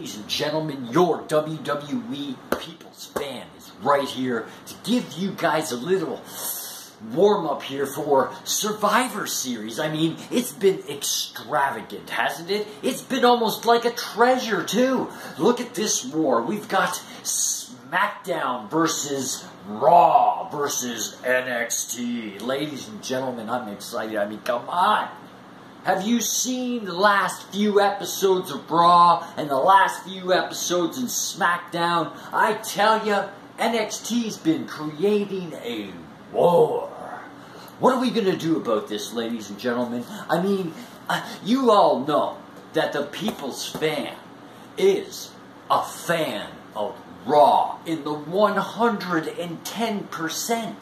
Ladies and gentlemen, your WWE People's Fan is right here to give you guys a little warm up here for Survivor Series. I mean, it's been extravagant, hasn't it? It's been almost like a treasure, too. Look at this war. We've got SmackDown versus Raw versus NXT. Ladies and gentlemen, I'm excited. I mean, come on. Have you seen the last few episodes of Raw and the last few episodes in SmackDown? I tell you, NXT's been creating a war. What are we going to do about this, ladies and gentlemen? I mean, uh, you all know that the people's fan is a fan of Raw in the 110%.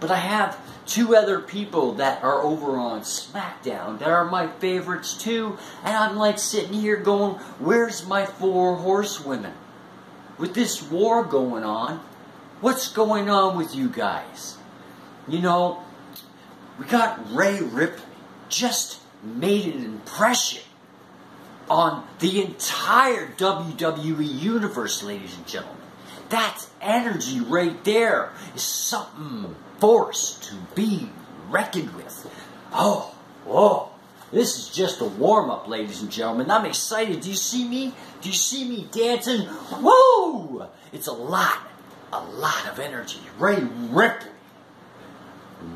But I have two other people that are over on SmackDown that are my favorites too, and I'm like sitting here going, where's my four horsewomen? With this war going on, what's going on with you guys? You know, we got Rhea Ripley just made an impression on the entire WWE universe, ladies and gentlemen. That energy right there is something force to be reckoned with. Oh, whoa. This is just a warm up, ladies and gentlemen. I'm excited. Do you see me? Do you see me dancing? Whoa! It's a lot, a lot of energy. Rhea Ripley.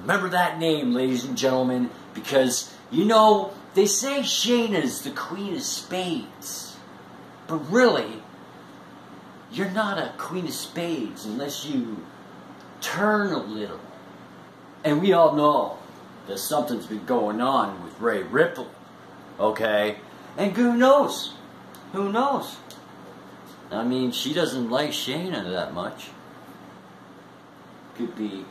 Remember that name, ladies and gentlemen, because, you know, they say Shayna's the queen of spades. But really, you're not a queen of spades unless you turn a little. And we all know that something's been going on with Rhea Ripley. Okay? And who knows? Who knows? I mean, she doesn't like Shayna that much. Could be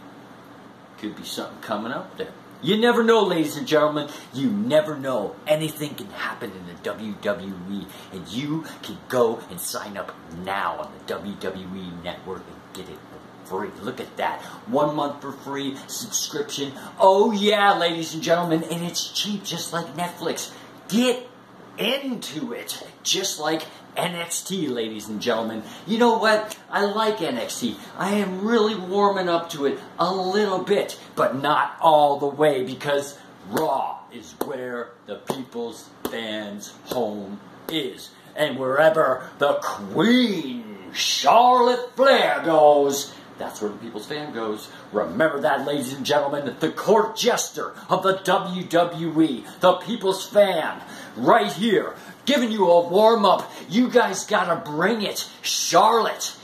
could be something coming up there. You never know, ladies and gentlemen. You never know. Anything can happen in the WWE, and you can go and sign up now on the WWE Network and get it for free. Look at that. One month for free subscription. Oh, yeah, ladies and gentlemen, and it's cheap, just like Netflix. Get into it, just like NXT, ladies and gentlemen. You know what? I like NXT. I am really warming up to it a little bit, but not all the way because Raw is where the people's fans' home is. And wherever the Queen Charlotte Flair goes, that's where the people's fan goes. Remember that, ladies and gentlemen, the court jester of the WWE, the people's fan, right here, giving you a warm up. You guys gotta bring it. Charlotte.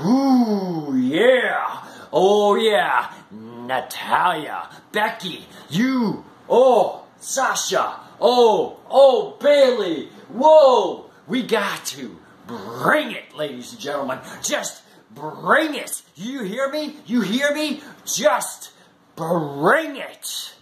Ooh, yeah. Oh, yeah. Natalya. Becky. You. Oh, Sasha. Oh, oh, Bayley. Whoa. We got to bring it, ladies and gentlemen. Just bring it. You hear me? You hear me? Just bring it.